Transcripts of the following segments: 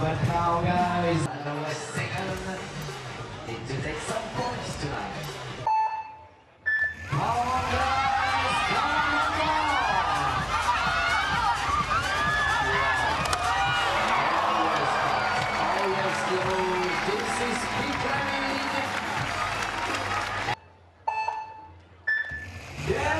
but now guys, I know a second. Need to take some points tonight. Come on guys, come on, come on. Fast, always slow. This is speed running. Come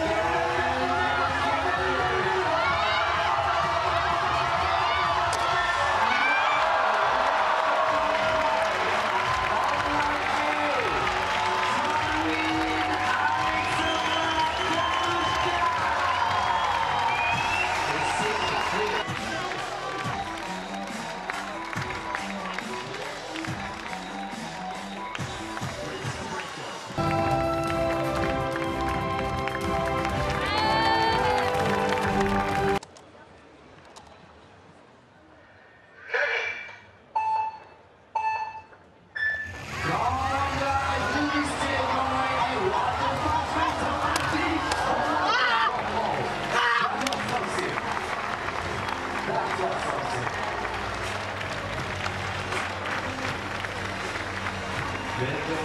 Thank you.